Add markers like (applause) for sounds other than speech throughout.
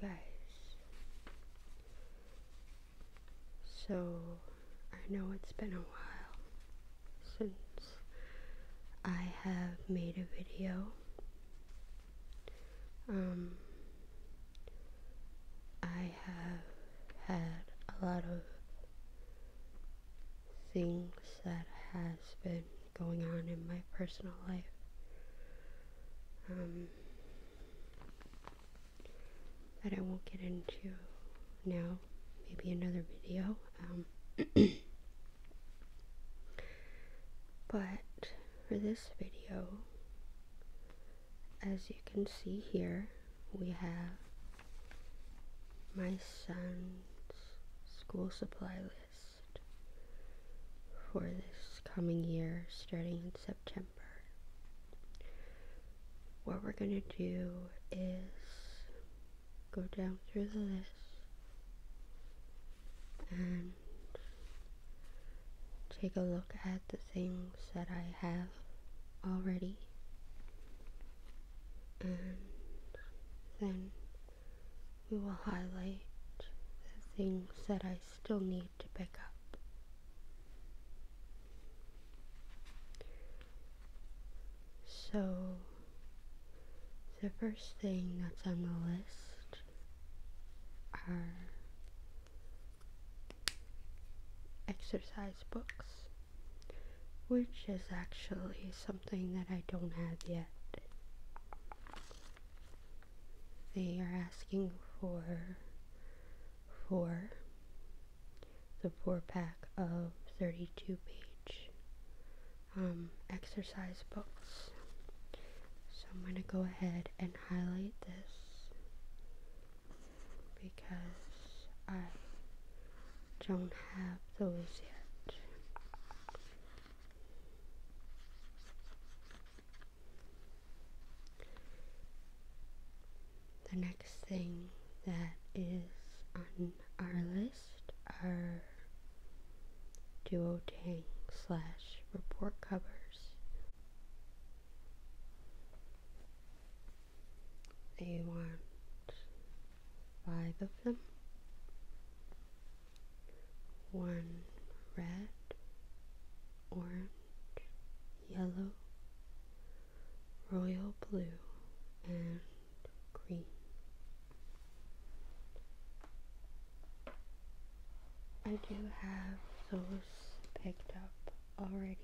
Guys. So, I know it's been a while since I have made a video. Um, I have had a lot of things that has been going on in my personal life. Um, that I won't get into now. Maybe another video. Um, (clears throat) but for this video, as you can see here, we have my son's school supply list for this coming year starting in September. What we're going to do is go down through the list and take a look at the things that I have already and then we will highlight the things that I still need to pick up. So the first thing that's on the list are exercise books, which is actually something that I don't have yet. They are asking for four, the four pack of 32 page um, exercise books. So I'm going to go ahead and highlight this because I don't have those yet. The next thing that is on our list are duotang slash report covers. They want five of them. One red, orange, yellow, royal blue, and green. I do have those picked up already.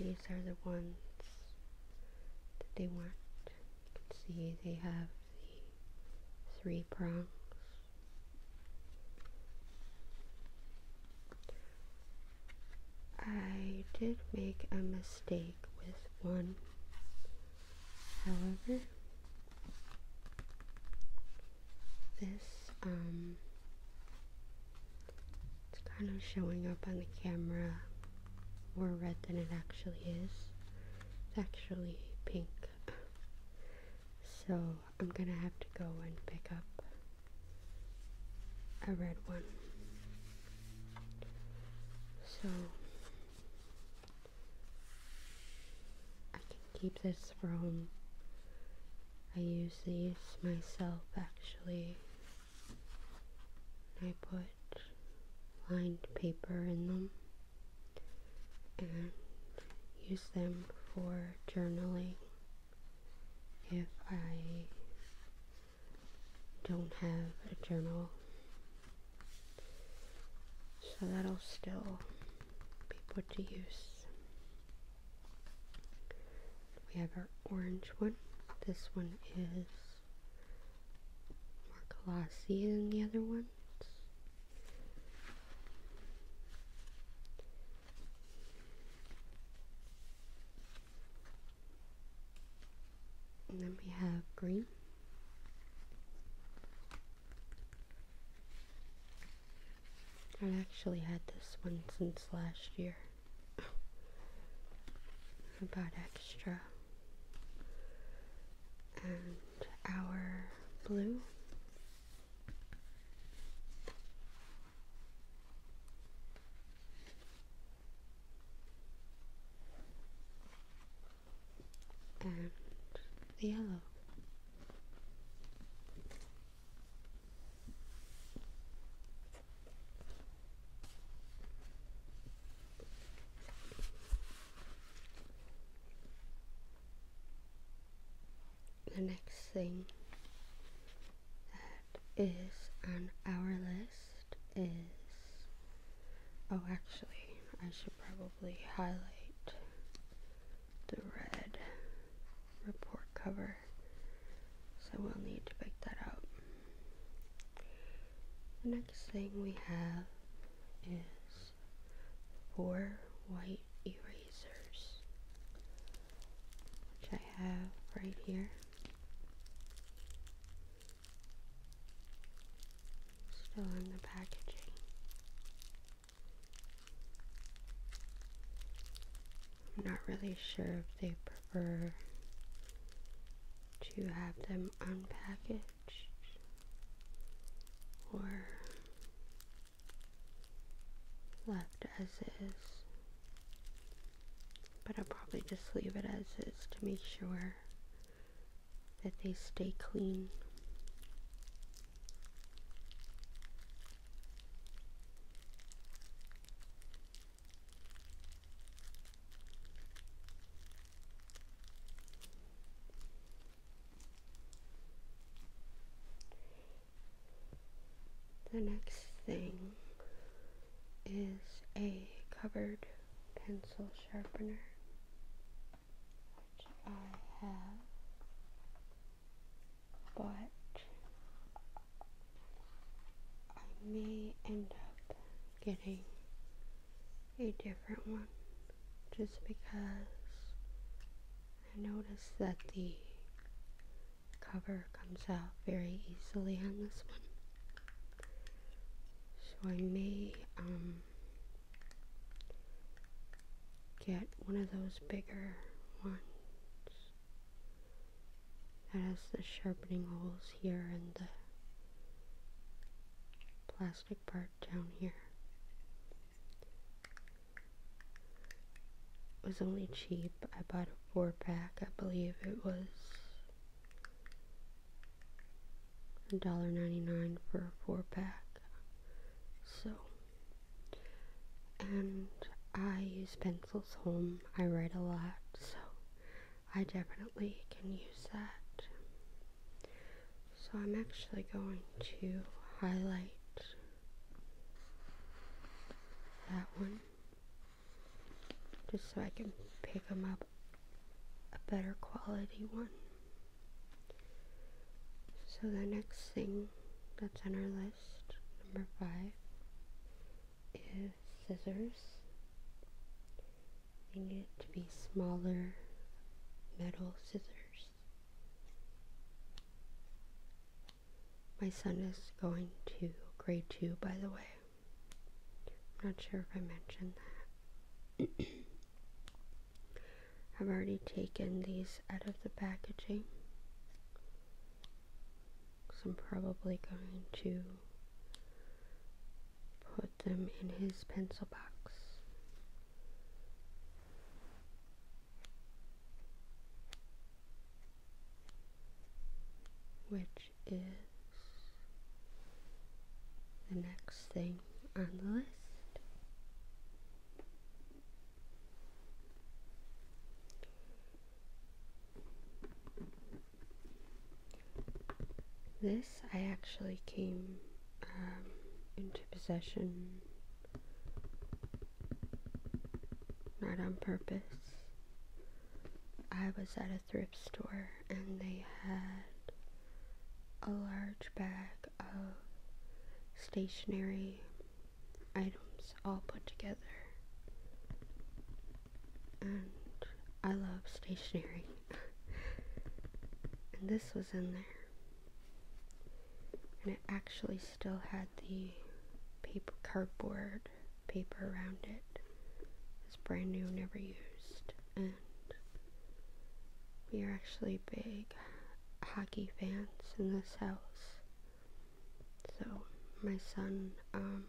These are the ones that they want. You can see they have the three prongs. I did make a mistake with one. However, this um it's kind of showing up on the camera more red than it actually is. It's actually pink. So I'm gonna have to go and pick up a red one. So I can keep this for home. I use these myself actually. I put lined paper in them and use them for journaling if I don't have a journal. So that'll still be put to use. We have our orange one. This one is more glossy than the other ones. And then we have green. I actually had this one since last year. About extra. And our blue. And the yellow. The next thing that is on our list is oh actually I should probably highlight the red report cover so we'll need to pick that up. The next thing we have is four white erasers which I have right here. Still in the packaging. I'm not really sure if they prefer to have them unpackaged or left as is. But I'll probably just leave it as is to make sure that they stay clean. The next thing is a covered pencil sharpener, which I have, but I may end up getting a different one just because I noticed that the cover comes out very easily on this one. So I may um, get one of those bigger ones that has the sharpening holes here and the plastic part down here. It was only cheap. I bought a four pack. I believe it was $1.99 for a four pack. So, and I use pencils home. I write a lot, so I definitely can use that. So I'm actually going to highlight that one just so I can pick them up a better quality one. So the next thing that's on our list, number five, is scissors. Need it to be smaller metal scissors. My son is going to grade two, by the way. I'm not sure if I mentioned that. (clears throat) I've already taken these out of the packaging. So I'm probably going to put them in his pencil box. Which is the next thing on the list. This I actually came um, into possession not on purpose. I was at a thrift store and they had a large bag of stationery items all put together. And I love stationery. (laughs) and this was in there. And it actually still had the paper cardboard paper around it. It's brand new, never used. And we are actually big hockey fans in this house. So my son um,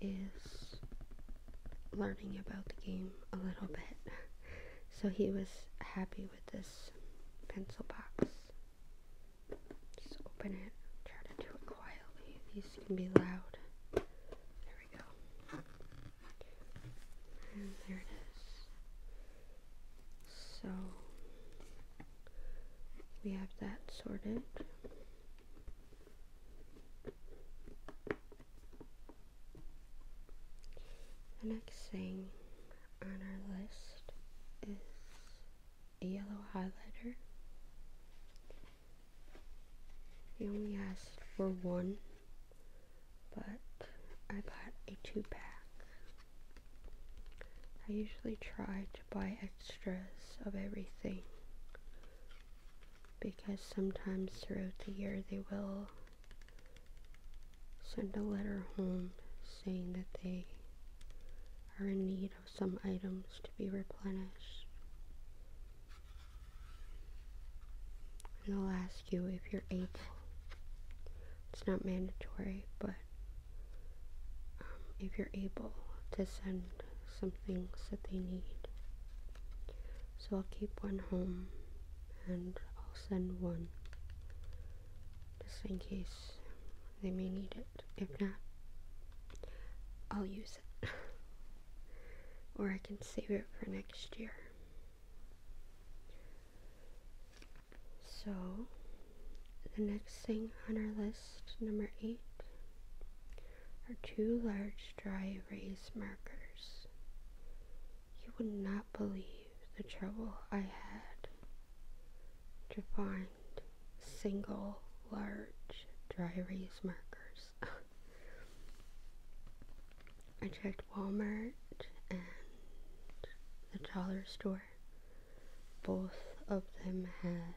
is learning about the game a little bit. So he was happy with this pencil box. Just open it. Try to do it quietly. These can be loud. There we go. And there it is. So we have that sorted. The next thing on our list is a yellow highlighter. He only asked for one, but I bought a two pack. I usually try to buy extras of everything because sometimes throughout the year they will send a letter home saying that they are in need of some items to be replenished. And they'll ask you if you're able. It's not mandatory, but um, if you're able to send some things that they need. So I'll keep one home and Send one just in case they may need it. If not, I'll use it. (laughs) or I can save it for next year. So, the next thing on our list, number eight, are two large dry erase markers. You would not believe the trouble I had to find single large dry erase markers. (laughs) I checked Walmart and the dollar store. Both of them had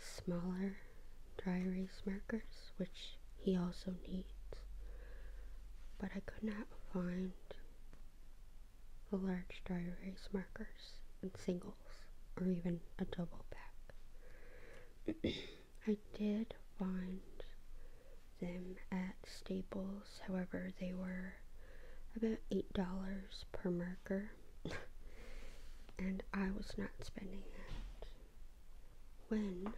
smaller dry erase markers, which he also needs. But I could not find the large dry erase markers in singles or even a double pack. I did find them at Staples, however, they were about $8 per marker, and I was not spending that when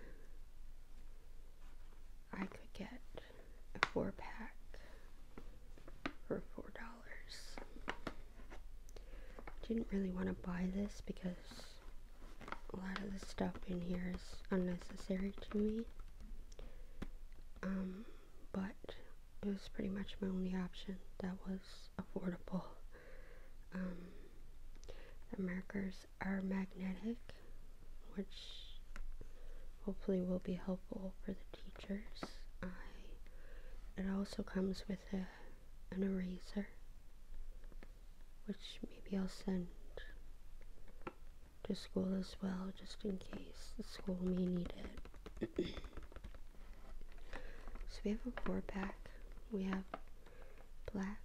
I could get a four pack for $4. Didn't really want to buy this because lot of the stuff in here is unnecessary to me. Um, but it was pretty much my only option that was affordable. Um, the markers are magnetic, which hopefully will be helpful for the teachers. I, it also comes with a, an eraser, which maybe I'll send to school as well, just in case the school may need it. (coughs) so we have a four pack. We have black,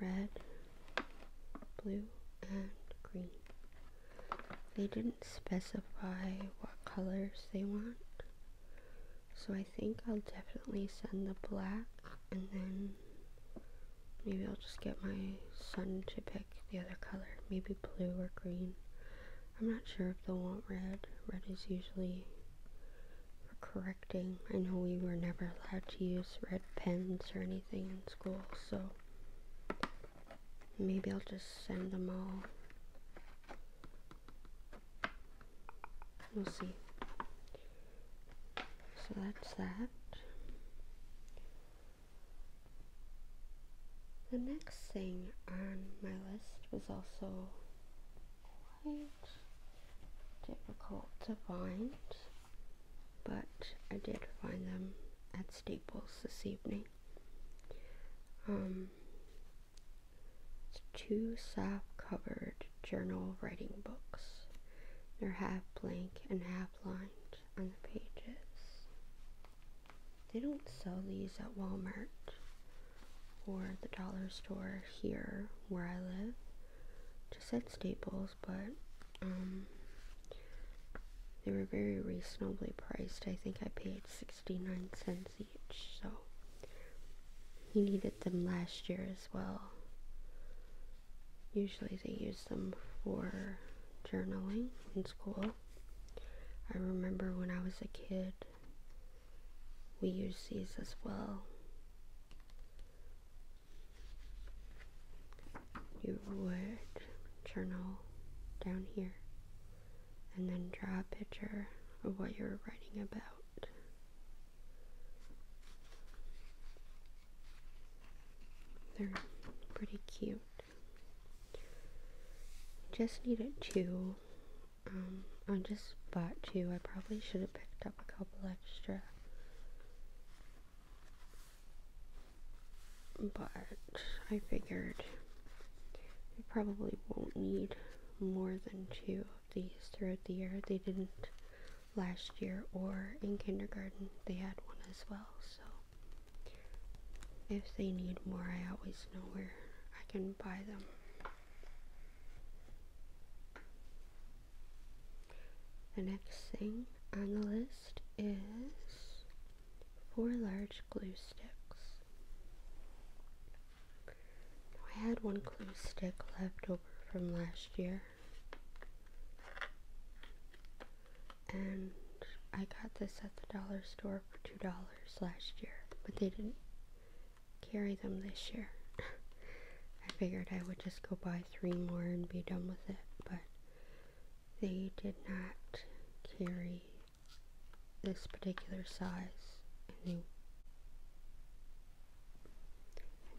red, blue, and green. They didn't specify what colors they want, so I think I'll definitely send the black and then maybe I'll just get my son to pick the other color, maybe blue or green. I'm not sure if they'll want red. Red is usually for correcting. I know we were never allowed to use red pens or anything in school, so maybe I'll just send them all. We'll see. So that's that. The next thing on my list was also quite difficult to find, but I did find them at Staples this evening. Um, it's two soft covered journal writing books. They're half blank and half lined on the pages. They don't sell these at Walmart or the dollar store here where I live. Just at Staples, but um, they were very reasonably priced. I think I paid 69 cents each, so he needed them last year as well. Usually they use them for journaling in school. I remember when I was a kid, we used these as well. You would journal down here and then draw a picture of what you're writing about. They're pretty cute. Just needed two. Um, I just bought two. I probably should have picked up a couple extra. But I figured I probably won't need more than two these throughout the year. They didn't last year or in kindergarten. They had one as well. So if they need more, I always know where I can buy them. The next thing on the list is four large glue sticks. I had one glue stick left over from last year. And I got this at the dollar store for $2 last year, but they didn't carry them this year. (laughs) I figured I would just go buy three more and be done with it, but they did not carry this particular size and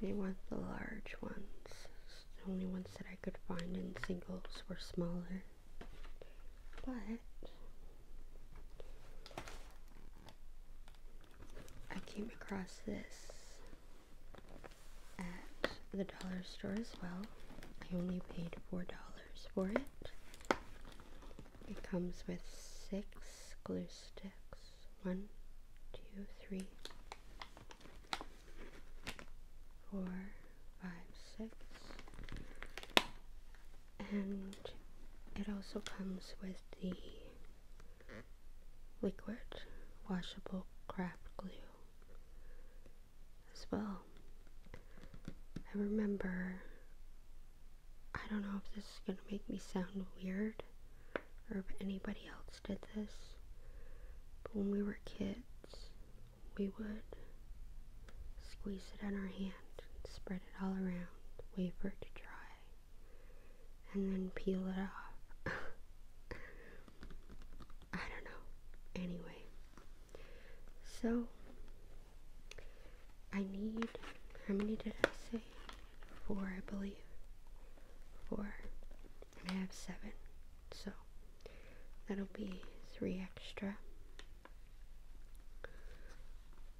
they, they want the large ones. The only ones that I could find in singles were smaller. But came across this at the dollar store as well. I only paid $4 for it. It comes with six glue sticks. One, two, three, four, five, six. And it also comes with the liquid washable craft well. I remember, I don't know if this is going to make me sound weird or if anybody else did this, but when we were kids, we would squeeze it in our hand and spread it all around, wait for it to dry, and then peel it off. (laughs) I don't know. Anyway, so I need, how many did I say? Four, I believe. Four. And I have seven. So that'll be three extra.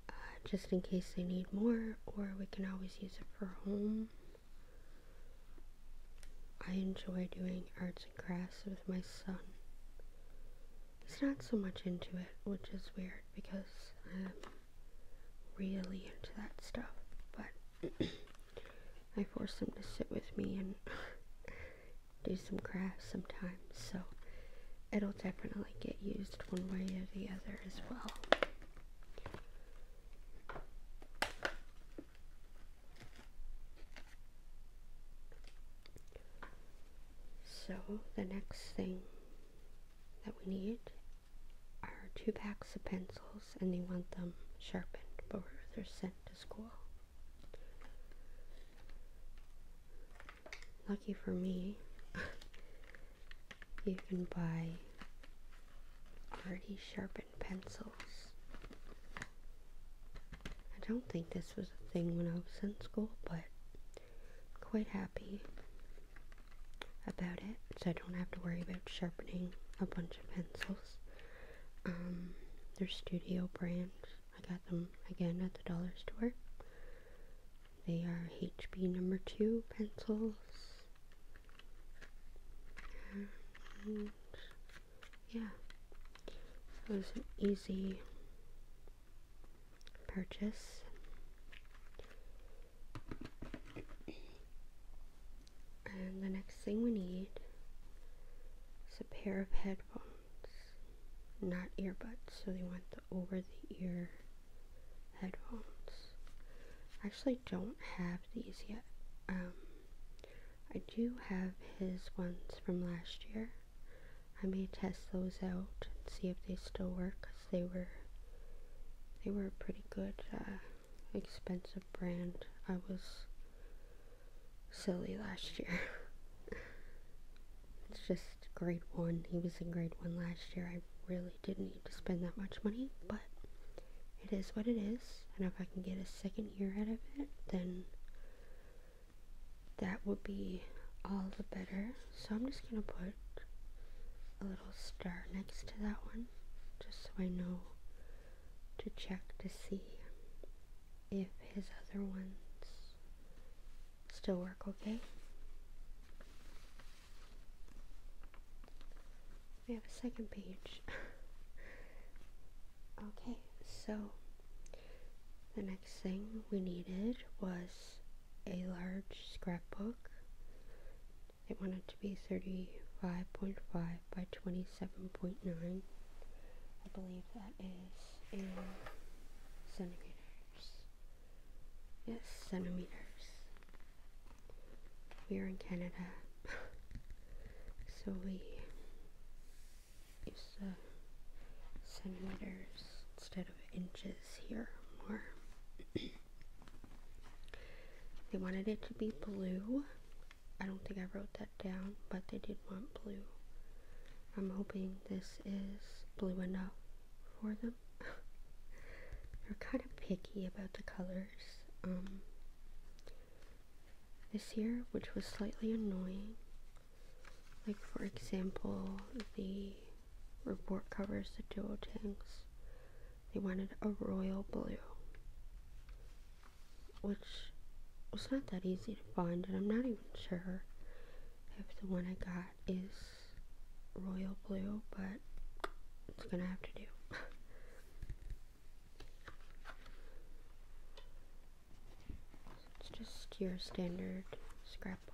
Uh, just in case they need more, or we can always use it for home. I enjoy doing arts and crafts with my son. He's not so much into it, which is weird because I'm really into that stuff. But (clears throat) I force him to sit with me and (laughs) do some crafts sometimes. So it'll definitely get used one way or the other as well. So the next thing that we need are two packs of pencils and they want them sharpened before they're sent to school. Lucky for me, (laughs) you can buy already sharpened pencils. I don't think this was a thing when I was in school, but quite happy about it, so I don't have to worry about sharpening a bunch of pencils. Um, they're studio brand. Got them again at the dollar store. They are HB number two pencils. And yeah, it was an easy purchase. And the next thing we need is a pair of headphones, not earbuds, so they want the over the ear headphones. I actually don't have these yet. Um, I do have his ones from last year. I may test those out and see if they still work because they were they were a pretty good uh, expensive brand. I was silly last year. (laughs) it's just grade one. He was in grade one last year. I really didn't need to spend that much money, but it is what it is. And if I can get a second year out of it, then that would be all the better. So I'm just gonna put a little star next to that one, just so I know to check to see if his other ones still work okay. We have a second page. (laughs) okay, so the next thing we needed was a large scrapbook. It wanted to be 35.5 by 27.9. I believe that is in centimeters. Yes, centimeters. We are in Canada, (laughs) so we use the centimeters inches here more. (clears throat) they wanted it to be blue. I don't think I wrote that down, but they did want blue. I'm hoping this is blue enough for them. (laughs) They're kind of picky about the colors. Um, this year, which was slightly annoying, like for example, the report covers, the duotangs, they wanted a royal blue, which was not that easy to find, and I'm not even sure if the one I got is royal blue, but it's gonna have to do. (laughs) it's just your standard scrapbook.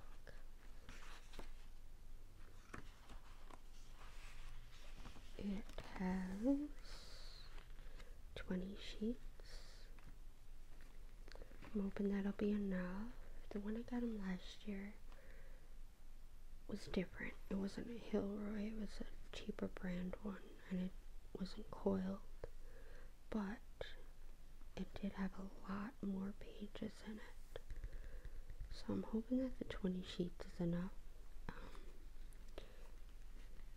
It has 20 sheets. I'm hoping that'll be enough. The one I got him last year was different. It wasn't a Hilroy, it was a cheaper brand one, and it wasn't coiled, but it did have a lot more pages in it. So I'm hoping that the 20 sheets is enough. Um,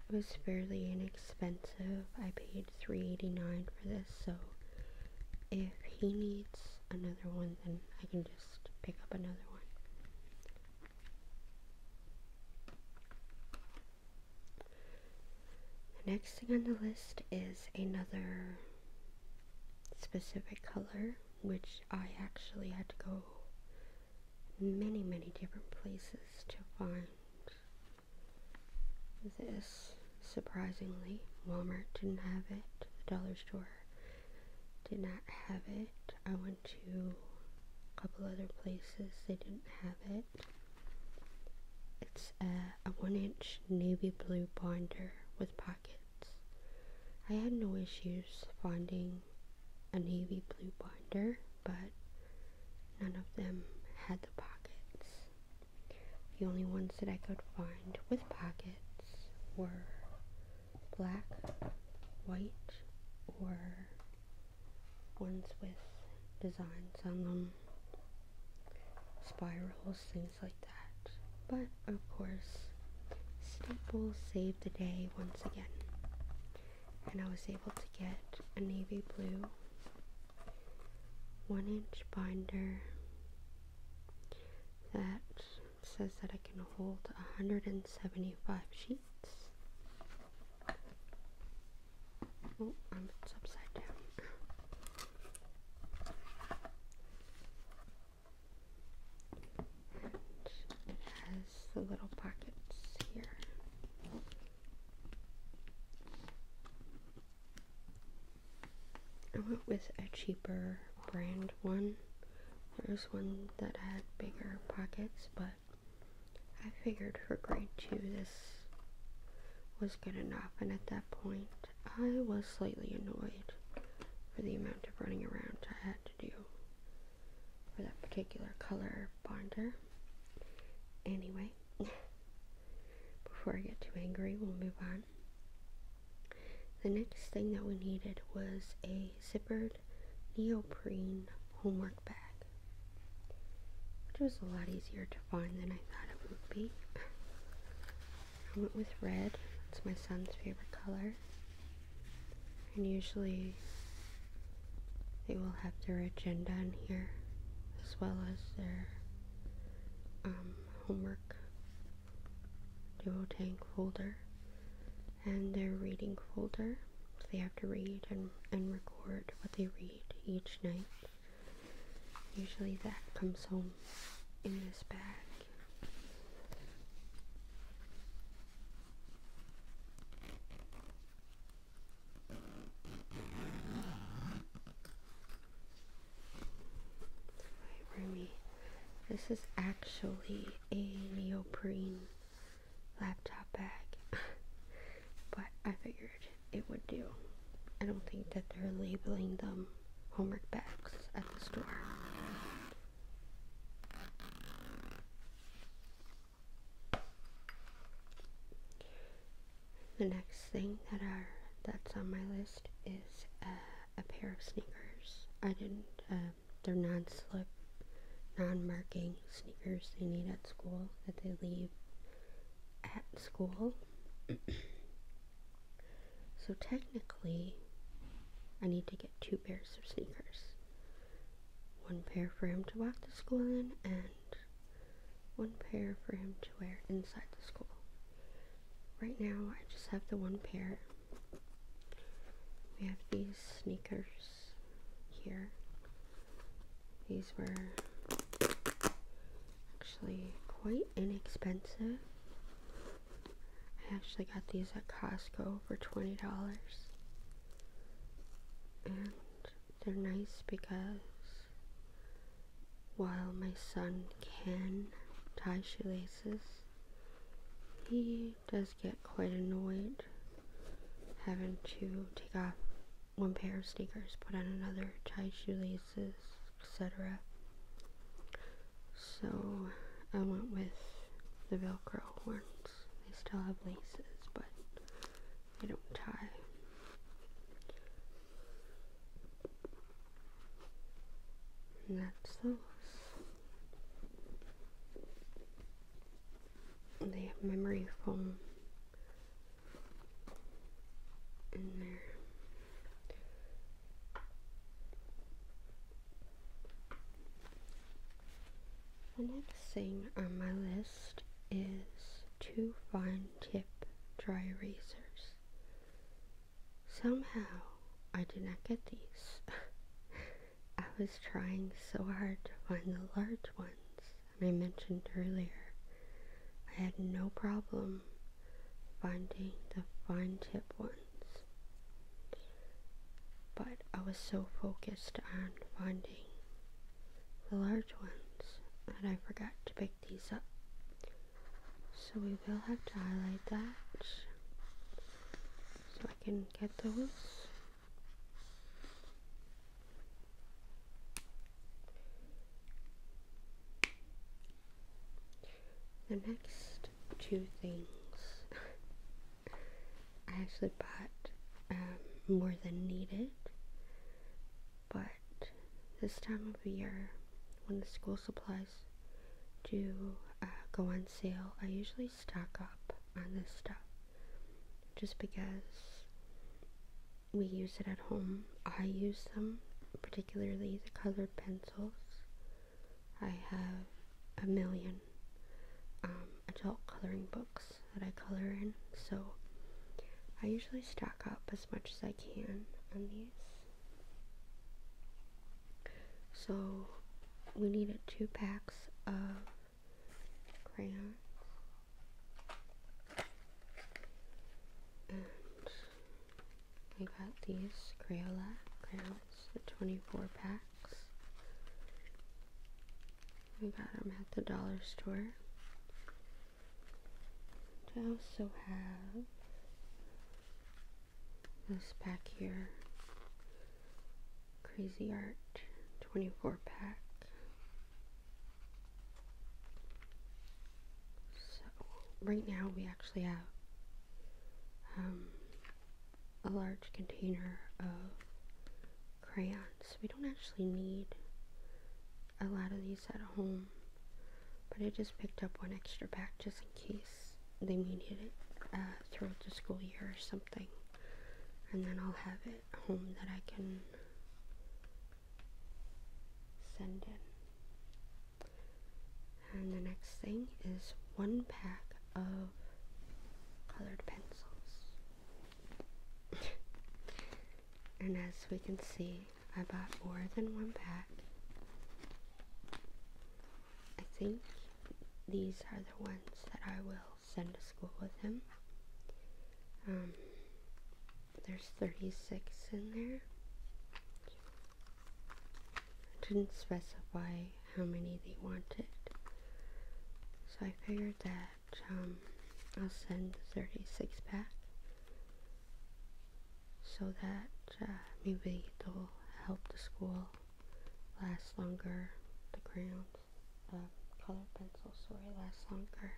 it was fairly inexpensive. I paid 3.89 for this, so if he needs another one, then I can just pick up another one. The next thing on the list is another specific color, which I actually had to go many, many different places to find this. Surprisingly, Walmart didn't have it, the dollar store did not have it. I went to a couple other places, they didn't have it. It's a, a one inch navy blue binder with pockets. I had no issues finding a navy blue binder, but none of them had the pockets. The only ones that I could find with pockets were black, white, or ones with designs on them, spirals, things like that. But of course, Staples saved the day once again. And I was able to get a navy blue one inch binder that says that I can hold 175 sheets. Oh, it's upside down. And it has the little pockets here. I went with a cheaper brand one. There's one that had bigger pockets, but I figured for grade two this was good enough, and at that point I was slightly annoyed for the amount of running around I had to do for that particular color binder. Anyway, before I get too angry, we'll move on. the next thing that we needed was a zippered neoprene homework bag, which was a lot easier to find than I thought it would be. I went with red, it's my son's favorite color, and usually they will have their agenda in here as well as their um, homework tank folder and their reading folder. So they have to read and, and record what they read each night. Usually that comes home in this bag. This is actually a neoprene laptop bag, but I figured it would do. I don't think that they're labeling them homework bags at the store. The next thing that are that's on my list is uh, a pair of sneakers. I didn't. Uh, they're non-slip, non-marking sneakers they need at school that they leave at school. (coughs) so technically, I need to get two pairs of sneakers. One pair for him to walk to school in, and one pair for him to wear inside the school. Right now, I just have the one pair. We have these sneakers here. These were actually quite inexpensive. I actually got these at Costco for $20. And they're nice because while my son can tie shoelaces, he does get quite annoyed having to take off one pair of sneakers, put on another, tie shoelaces, etc. So I went with the Velcro ones. They still have laces, but they don't tie. Those. They have memory foam in there. The next thing on my list is two fine tip dry erasers. Somehow I did not get these. (laughs) Was trying so hard to find the large ones, I mentioned earlier I had no problem finding the fine tip ones. But I was so focused on finding the large ones that I forgot to pick these up. So we will have to highlight that so I can get those. The next two things I actually bought um, more than needed, but this time of year when the school supplies do uh, go on sale, I usually stock up on this stuff just because we use it at home. I use them, particularly the colored pencils. I have a million um, adult coloring books that I color in, so I usually stock up as much as I can on these. So we needed two packs of crayons and I got these Crayola crayons, the 24 packs. I got them at the dollar store. I also have this pack here, Cra-Z-Art 24 pack. So right now we actually have um, a large container of crayons. We don't actually need a lot of these at home, but I just picked up one extra pack just in case they may need it uh, throughout the school year or something. And then I'll have it home that I can send in. And the next thing is one pack of colored pencils. (laughs) and as we can see, I bought more than one pack. I think these are the ones that I will send to school with him. Um, there's 36 in there. I didn't specify how many they wanted. So I figured that um, I'll send the 36 pack so that uh, maybe they'll help the school last longer. The crayons, uh, colored pencils, sorry, last longer.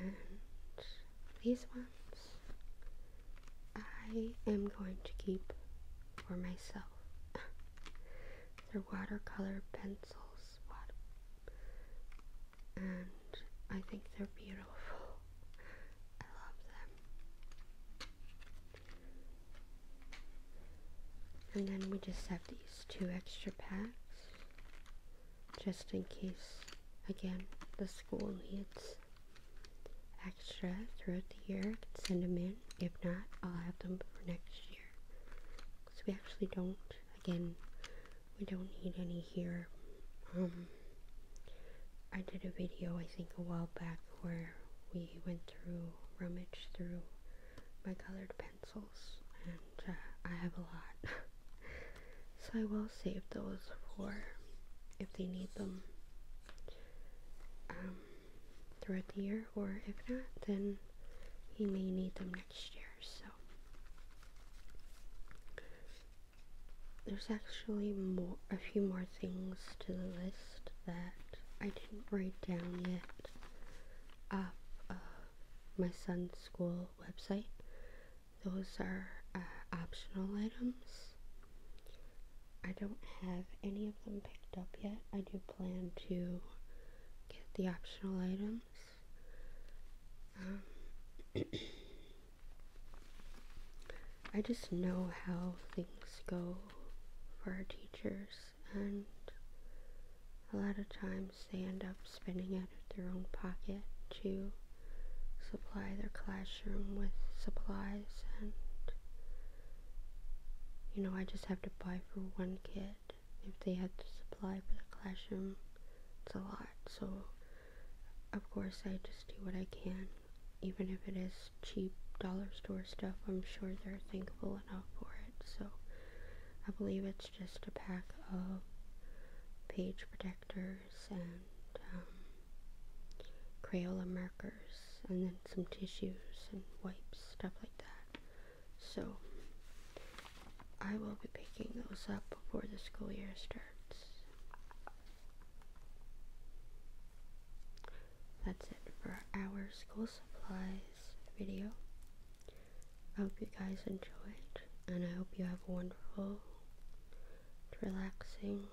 And these ones I am going to keep for myself. (laughs) They're watercolor pencils. And I think they're beautiful. (laughs) I love them. And then we just have these two extra packs. Just in case, again, the school needs extra throughout the year. I can send them in. If not, I'll have them for next year. Because we actually don't, again, we don't need any here. Um, I did a video, I think, a while back where we went through, rummaged through my colored pencils, and uh, I have a lot. (laughs) so I will save those for if they need them. Um, throughout the year, or if not, then he may need them next year. So there's actually more, a few more things to the list that I didn't write down yet off of my son's school website. Those are uh, optional items. I don't have any of them picked up yet. I do plan to the optional items. Um, (clears throat) I just know how things go for our teachers, and a lot of times they end up spending out of their own pocket to supply their classroom with supplies and you know I just have to buy for one kid if they have to supply for the classroom. It's a lot so of course I just do what I can even if it is cheap dollar store stuff, I'm sure they're thankful enough for it. So I believe it's just a pack of page protectors and um, Crayola markers and then some tissues and wipes, stuff like that. So I will be picking those up before the school year starts. That's it for our school supplies video. I hope you guys enjoyed, and I hope you have a wonderful, relaxing